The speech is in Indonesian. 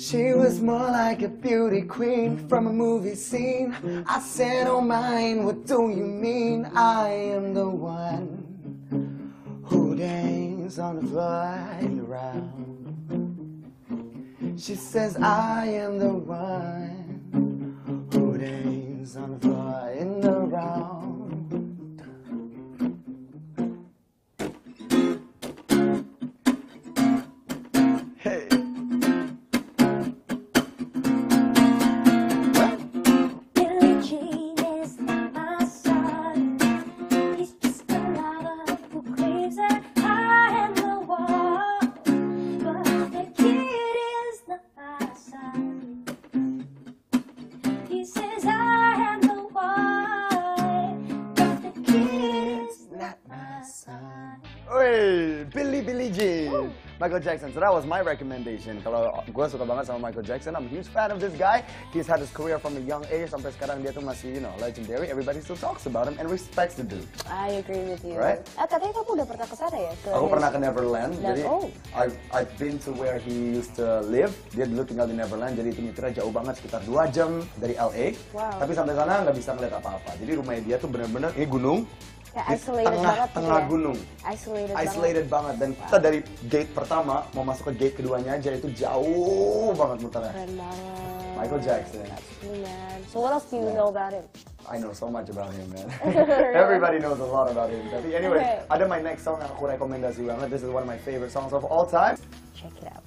She was more like a beauty queen from a movie scene. I said, Oh, mine, what do you mean? I am the one who dances on the floor and around. She says, I am the one who dances on the floor around. He says I Woi, Billy Billy Jean. Michael Jackson. So that was my recommendation. Kalau gue suka banget sama Michael Jackson, I'm a huge fan of this guy. He's had his career from a young age sampai sekarang dia tuh masih, you know, legendary. Everybody still talks about him and respects the dude. I agree with you. Right? Ah, katanya kamu udah pernah ke sana ya? Ke Aku pernah ke Neverland, Dan- jadi oh. I've, I've been to where he used to live. Dia dulu tinggal di Neverland, jadi itu nyetirnya jauh banget, sekitar 2 jam dari LA. Wow. Tapi sampai sana nggak bisa ngeliat apa-apa. Jadi rumahnya dia tuh bener-bener, ini gunung, Ya, isolated banget gitu tengah-tengah ya. gunung. Isolated, Isolated banget. Dan kita dari gate pertama mau masuk ke gate keduanya aja itu jauh banget muternya. Keren banget. Michael Jackson. Absolutely, man. So what else do you know about him? I know so much about him, man. Everybody knows a lot about him. Tapi anyway, Okay. ada my next song yang aku rekomendasi banget. This is one of my favorite songs of all time. Check it out.